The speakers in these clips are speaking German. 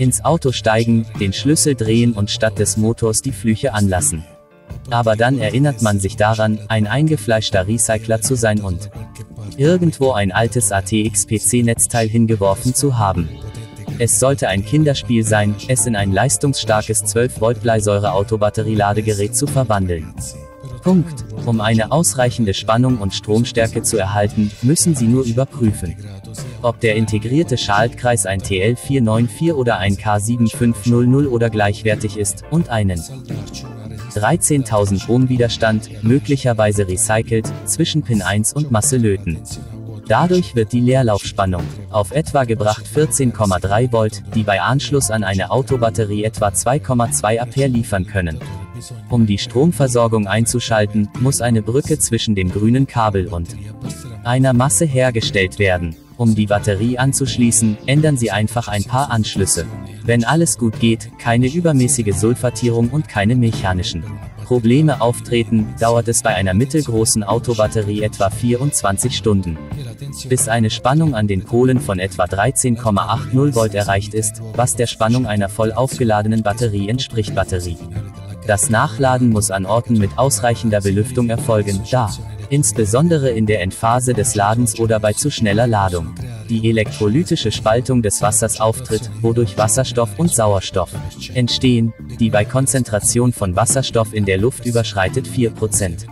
Ins Auto steigen, den Schlüssel drehen und statt des Motors die Flüche anlassen. Aber dann erinnert man sich daran, ein eingefleischter Recycler zu sein und irgendwo ein altes ATX-PC-Netzteil hingeworfen zu haben. Es sollte ein Kinderspiel sein, es in ein leistungsstarkes 12 Volt Bleisäure-Autobatterieladegerät zu verwandeln. Punkt. Um eine ausreichende Spannung und Stromstärke zu erhalten, müssen Sie nur überprüfen, ob der integrierte Schaltkreis ein TL494 oder ein K7500 oder gleichwertig ist, und einen 13.000 Ohm Widerstand, möglicherweise recycelt, zwischen Pin 1 und Masse löten. Dadurch wird die Leerlaufspannung auf etwa gebracht 14,3 Volt, die bei Anschluss an eine Autobatterie etwa 2,2 Ampere liefern können. Um die Stromversorgung einzuschalten, muss eine Brücke zwischen dem grünen Kabel und einer Masse hergestellt werden. Um die Batterie anzuschließen, ändern Sie einfach ein paar Anschlüsse. Wenn alles gut geht, keine übermäßige Sulfatierung und keine mechanischen Probleme auftreten, dauert es bei einer mittelgroßen Autobatterie etwa 24 Stunden. Bis eine Spannung an den Polen von etwa 13,80 Volt erreicht ist, was der Spannung einer voll aufgeladenen Batterie entspricht Batterie. Das Nachladen muss an Orten mit ausreichender Belüftung erfolgen, da insbesondere in der Endphase des Ladens oder bei zu schneller Ladung. Die elektrolytische Spaltung des Wassers auftritt, wodurch Wasserstoff und Sauerstoff entstehen, die bei Konzentration von Wasserstoff in der Luft überschreitet 4%.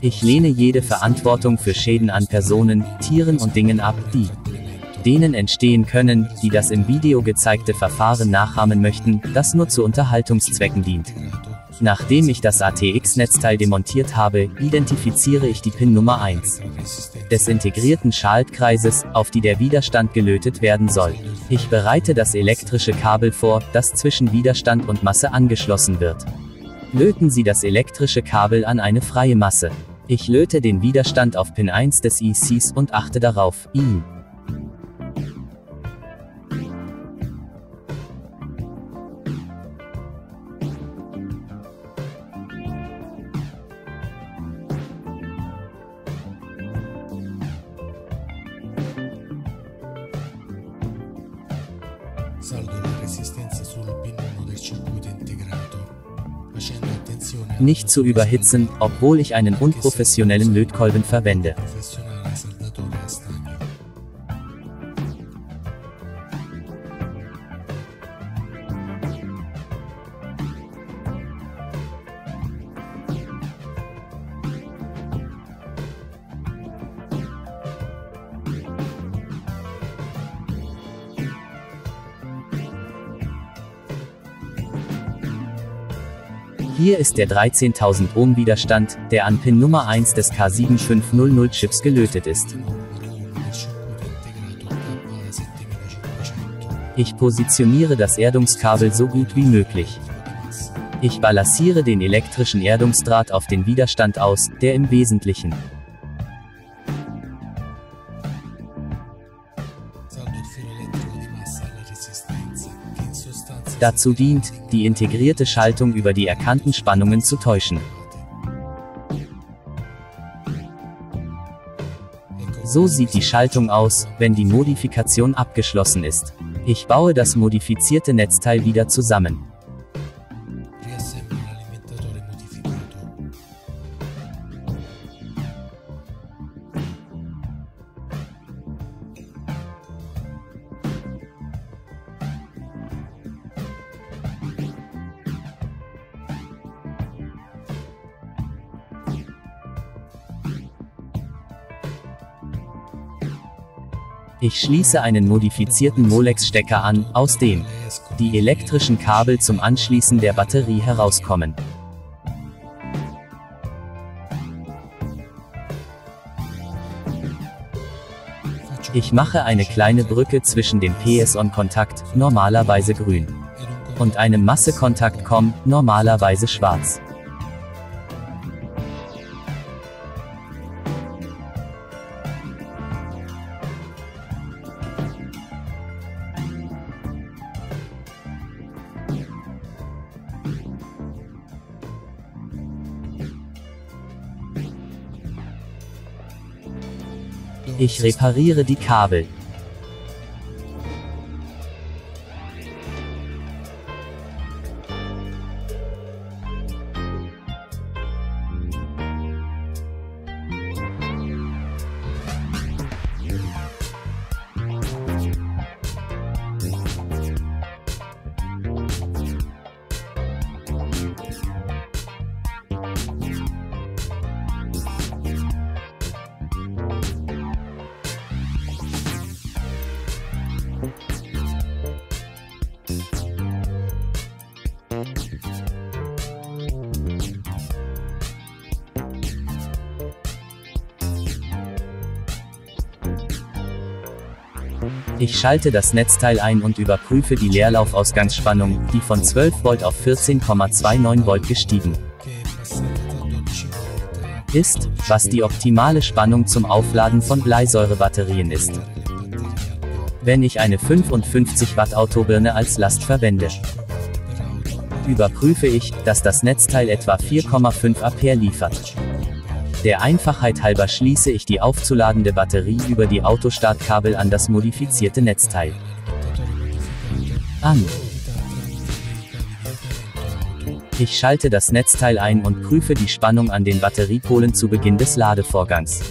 Ich lehne jede Verantwortung für Schäden an Personen, Tieren und Dingen ab, die denen entstehen können, die das im Video gezeigte Verfahren nachahmen möchten, das nur zu Unterhaltungszwecken dient. Nachdem ich das ATX-Netzteil demontiert habe, identifiziere ich die PIN Nummer 1 des integrierten Schaltkreises, auf die der Widerstand gelötet werden soll. Ich bereite das elektrische Kabel vor, das zwischen Widerstand und Masse angeschlossen wird. Löten Sie das elektrische Kabel an eine freie Masse. Ich löte den Widerstand auf Pin 1 des ECs und achte darauf, ihn nicht zu überhitzen, obwohl ich einen unprofessionellen Lötkolben verwende. Hier ist der 13.000 Ohm Widerstand, der an Pin Nummer 1 des K7500 Chips gelötet ist. Ich positioniere das Erdungskabel so gut wie möglich. Ich balanciere den elektrischen Erdungsdraht auf den Widerstand aus, der im Wesentlichen dazu dient, die integrierte Schaltung über die erkannten Spannungen zu täuschen. So sieht die Schaltung aus, wenn die Modifikation abgeschlossen ist. Ich baue das modifizierte Netzteil wieder zusammen. Ich schließe einen modifizierten Molex-Stecker an, aus dem die elektrischen Kabel zum Anschließen der Batterie herauskommen. Ich mache eine kleine Brücke zwischen dem PS-On-Kontakt, normalerweise grün, und einem Massekontakt COM, normalerweise schwarz. Ich repariere die Kabel. Ich schalte das Netzteil ein und überprüfe die Leerlaufausgangsspannung, die von 12 Volt auf 14,29 Volt gestiegen ist, was die optimale Spannung zum Aufladen von Bleisäurebatterien ist. Wenn ich eine 55 Watt Autobirne als Last verwende, überprüfe ich, dass das Netzteil etwa 4,5 Ampere liefert. Der Einfachheit halber schließe ich die aufzuladende Batterie über die Autostartkabel an das modifizierte Netzteil an. Ich schalte das Netzteil ein und prüfe die Spannung an den Batteriepolen zu Beginn des Ladevorgangs.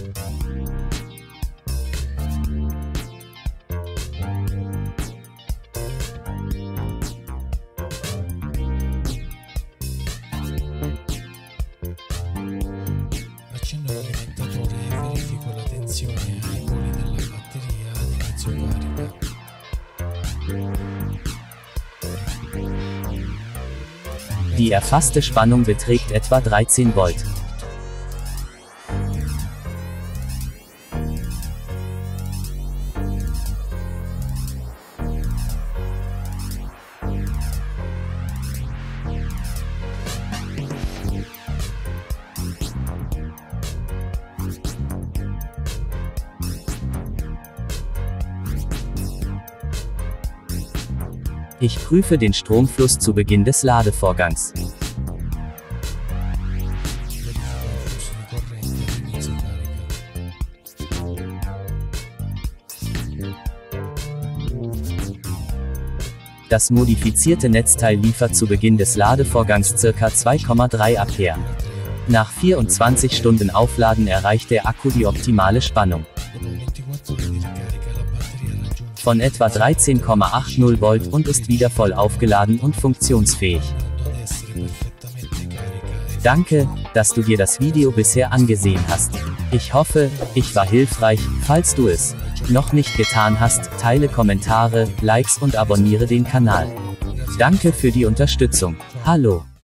Die erfasste Spannung beträgt etwa 13 Volt. Ich prüfe den Stromfluss zu Beginn des Ladevorgangs. Das modifizierte Netzteil liefert zu Beginn des Ladevorgangs ca. 2,3 Ampere. Nach 24 Stunden Aufladen erreicht der Akku die optimale Spannung von etwa 13,80 Volt und ist wieder voll aufgeladen und funktionsfähig. Danke, dass du dir das Video bisher angesehen hast. Ich hoffe, ich war hilfreich, falls du es noch nicht getan hast, teile Kommentare, Likes und abonniere den Kanal. Danke für die Unterstützung. Hallo.